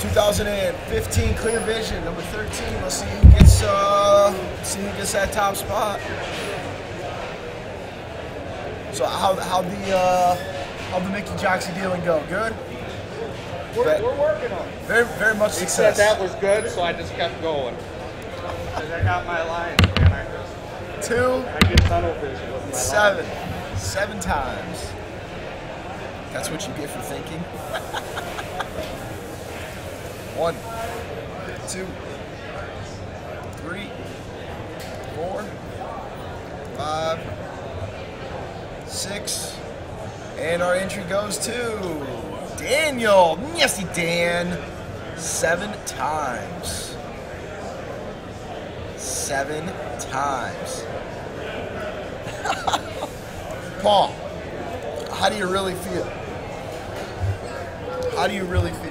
2015 Clear Vision, number 13. Let's see who gets uh, see who gets that top spot. So how how the uh, how the Mickey Joxy dealing go? Good. We're, Bet. we're working on it. Very very much He said success. that was good, so I just kept going. 'Cause I got my line, and I just Two, I get tunnel vision with my seven, seven times. That's what you get for thinking. One, two, three, four, five, six, and our entry goes to Daniel. He Dan. Seven times. Seven times. Paul, how do you really feel? How do you really feel?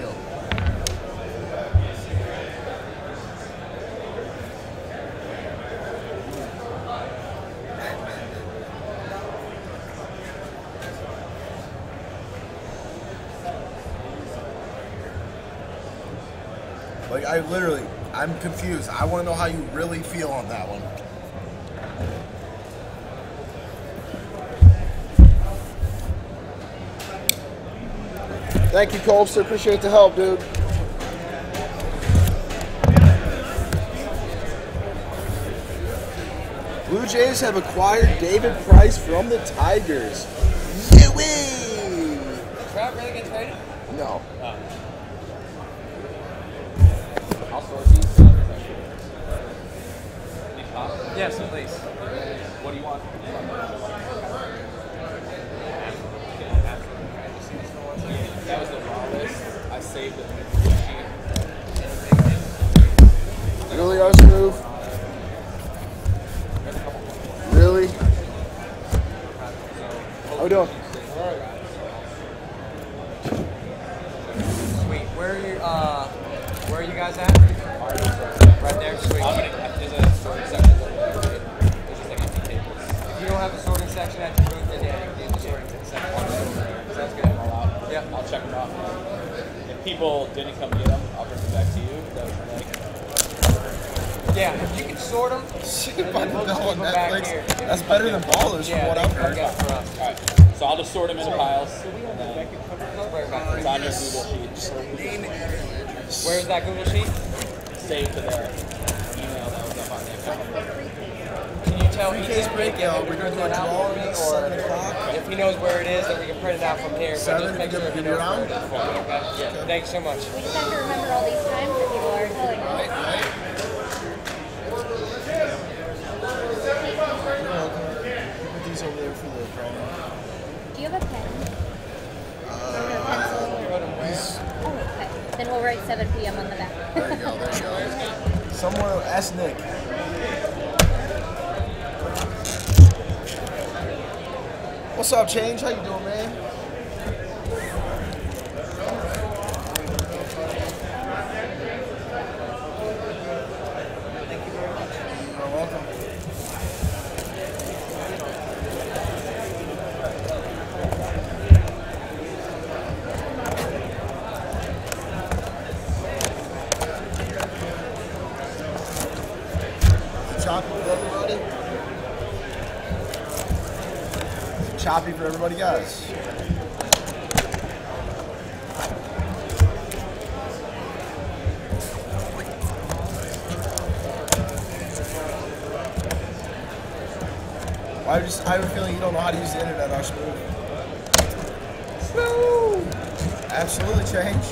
Like I literally, I'm confused. I want to know how you really feel on that one. Thank you, Colster. Appreciate the help, dude. Blue Jays have acquired David Price from the Tigers. Yui! Trout really get traded? No. I'll Yes, please. What do you want? That was the raw list. I saved it. Really, our move? Really? How we doing? Sweet. Where are you? Uh, where are you guys at? Right there. Sweet. Section at your booth, then yeah, you can do the sorting section. Sounds good. Out. Yeah. I'll check them off. If people didn't come get them, I'll bring them back to you. That be like. Yeah, if you can sort them, Shit, then Bundle we'll on Netflix. That's better than Ballers Yeah, from what I've can heard. Alright. So I'll just sort them into piles. And it's on your Google sheet. Where's that Google sheet? Save to the email that was up on the account. Can you tell Free me case breakout. We're gonna do a that draw for at or seven o'clock. if he knows where it is, then we can print it out from here. But Seven, just make you sure gonna he be knows around? where it is. Okay. Thanks so much. We just have to remember all these times that people are telling us. Put these over there for the drawing. Do you have a pen? Uh, or pencil? Oh, okay. Then we'll write 7 p.m. on the back. There you go. There you go. Someone ask Nick. What's up, Change? How you doing, man? Choppy for everybody, guys. I just I have a feeling you don't know how to use the internet, our smooth. Smooth. Absolutely change.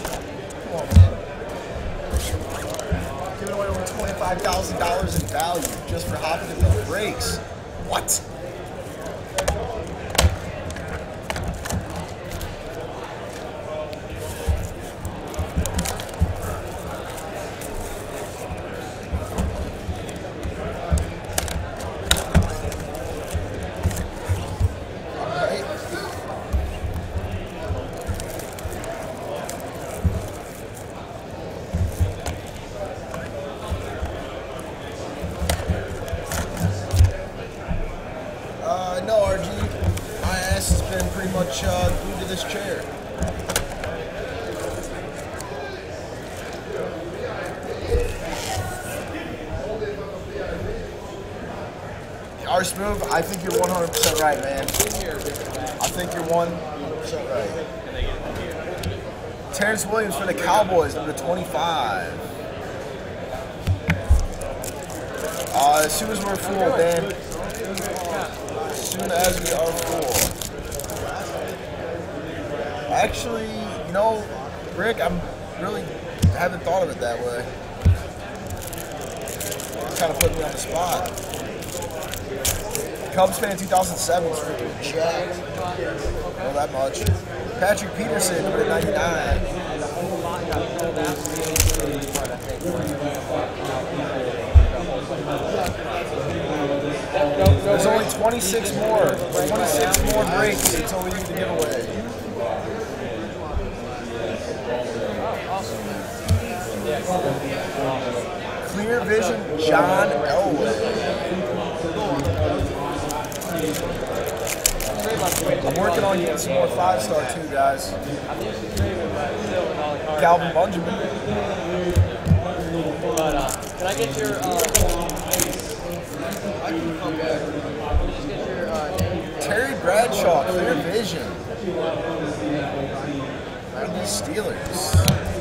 Come on, man. Giving away over twenty-five thousand dollars in value just for hopping in the brakes. What? Arch move, I think you're 100% right, man. I think you're 1% right. Terrance Williams for the Cowboys, number 25. Uh, as soon as we're full, Dan. As soon as we are full. Actually, you know, Rick, I'm really haven't thought of it that way. Kind of put me on the spot. Cubs fan 2007 is freaking jacked. Know that much. Patrick Peterson, number 99. There's only 26 more. 26 more breaks until we do the giveaway. Clear Vision, John Elway. I'm working on getting some more five star too, guys. Kelvin Benjamin. But uh, can I get your? Uh, I can come back. Can you just get your uh, name? Terry Bradshaw, Clear Vision. Steelers.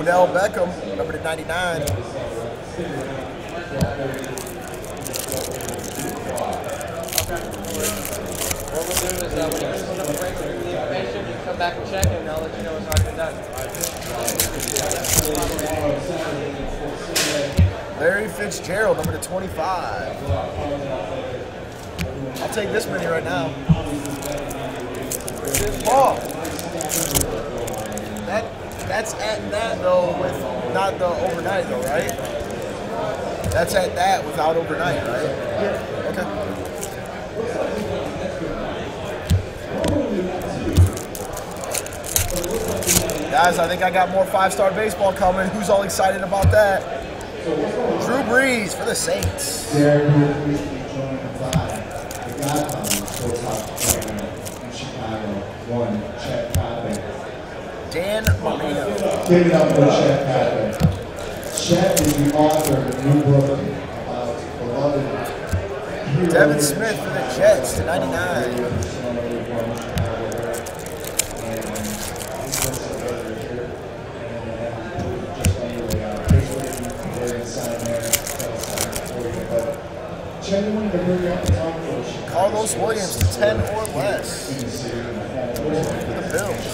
Odell Beckham, number to 99. What we'll do is uh, when you put break with the information, you come back and check, and I'll let you know it's already been done. Larry Fitzgerald, number to 25. I'll take this many right now. Paul. That that's at that though with not the overnight though, right? That's at that without overnight, right? Yeah. Okay. Guys, I think I got more five-star baseball coming. Who's all excited about that? Drew Brees for the Saints. Derek Wood, please be joined in five. The Godfather, full top program in Chicago. One, Chet Padbeck. Dan Marino. Give it up for Chet Padbeck. Chet is the author of New beloved Devin Smith for the Jets to 99. Genuine to bring up the top coach. Karlos Williams to 10 or less. For The Bills.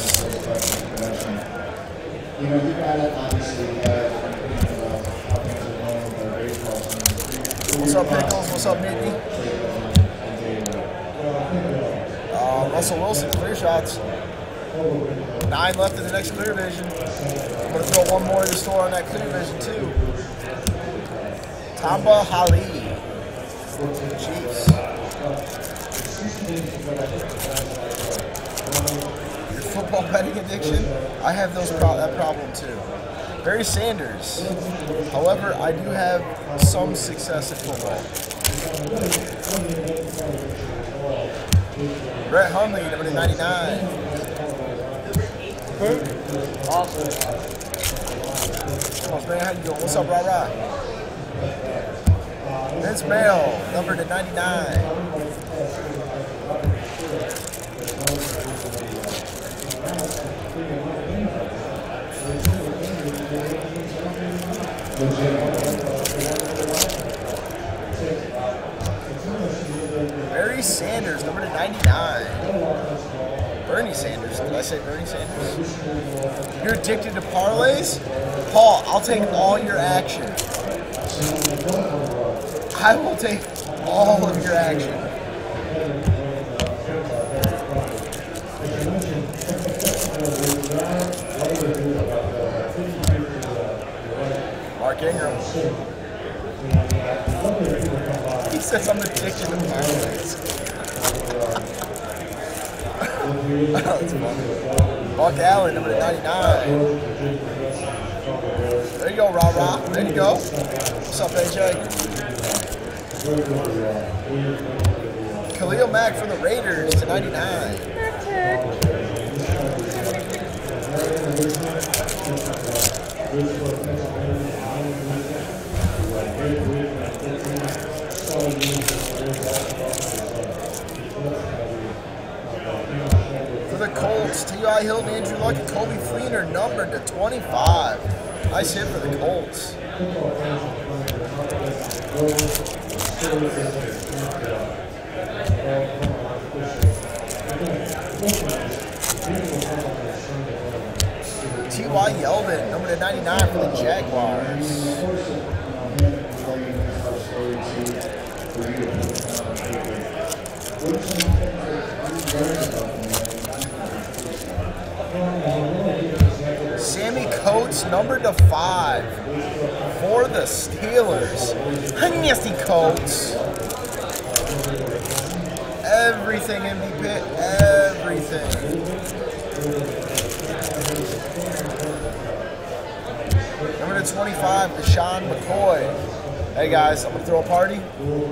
What's up, Pickles? What's up, Nicky? Uh, Russell Wilson, clear shots. Nine left in the next clear vision. I'm going to throw one more in the store on that clear vision, too. Tamba Hali. Chiefs. Football betting addiction? I have those pro- that problem too. Barry Sanders. However, I do have some success at football. Brett Hundley, number 99. Awesome. Come on, man. How you doing? What's up, rah rah? Vince Mayle, number to 99. Barry Sanders, number to 99. Bernie Sanders. Did I say Bernie Sanders? You're addicted to parlays? Paul, I'll take all your action. I will take all of your action. Mark Ingram. He says I'm addicted to parlays. That's funny. Mark Allen, number 99. There you go, Rah Rah. There you go. What's up, AJ? Khalil Mack for the Raiders to 99. For the Colts, T.Y. Hilton, Andrew Luck, and Coby Fleener numbered to 25. Nice hit for the Colts. T.Y. Yeldon, number to 99 for the Jaguars. Coates, number to five for the Steelers. Nasty Coates. Everything MVP, everything. Number to 25, Deshaun McCoy. Hey guys, I'm gonna throw a party,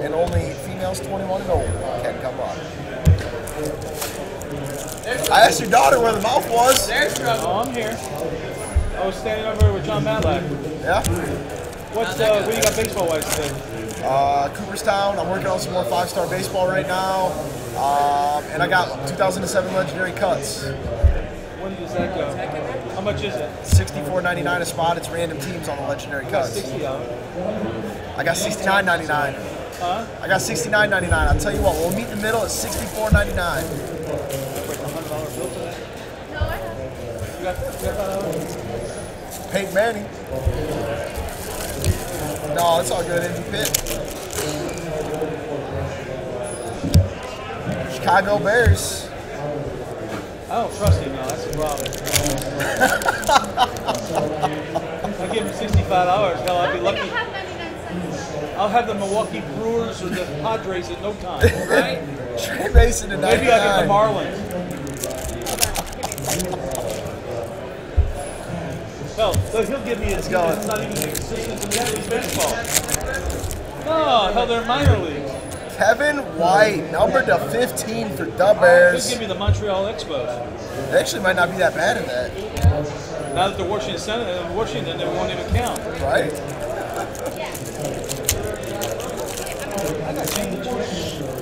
and only females 21 and older can come on. I asked your daughter where the mouth was. There's trouble. Oh, I'm here. I was standing over with John Matlack. Yeah. What's uh, what do you got baseball wise today? Uh, Cooperstown. I'm working on some more five-star baseball right now, um, and I got 2007 Legendary Cuts. When does that go? How much is it? 64.99 a spot. It's random teams on the Legendary Cuts. 60. I got 69.99. Huh? I got 69.99. I'll tell you what. We'll meet in the middle at 64.99. Like Peyton Manning. No, it's all good. Empty pit. Chicago Bears. I don't trust him now. That's the problem. I give him 65 hours. Hell, I I'd be lucky. I have 99 cents. I'll have the Milwaukee Brewers or the Padres in no time. Right? Tre Mason to 99. Maybe I'll get the Marlins. Hell, so he'll give me a team go. that's not even consistent in Major League Baseball. No, hell, they're minor leagues. Kevin White, number to 15 for the He'll give me the Montreal Expos. They actually might not be that bad in that, Now that the Washington Senate and Washington, they won't even count. right?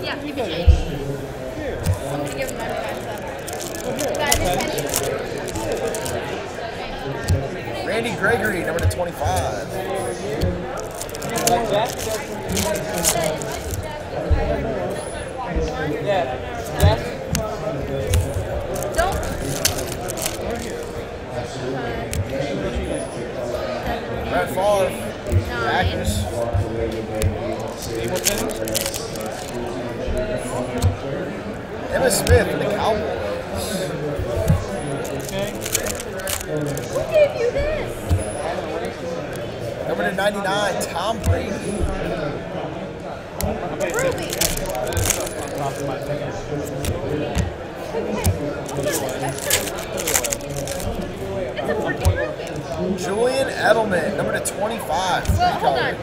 Yeah, keep it change. I'm gonna give him 99 cents. You got it, Penny? Randy Gregory, number 25. Like that? Yeah. That? Don't. Brett Favre, Nine. Packers. Any more pennies? Emmitt Smith for the Cowboys. Okay. Who gave you this? Number to 99, Tom Brady. Ruby. Top of my fingers. It's a freaking Ruby. Julian Edelman, number to 25. Well, hold on.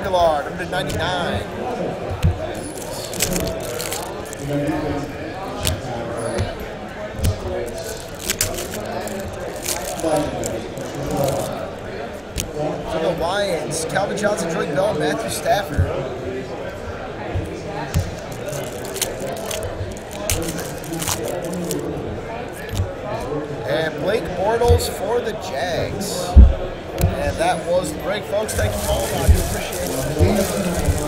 Aguilar, number to 99. For the Lions, Calvin Johnson, Jordan Bell, Matthew Stafford. And Blake Bortles for the Jags. That was the break, folks. Thank you all. I do appreciate it.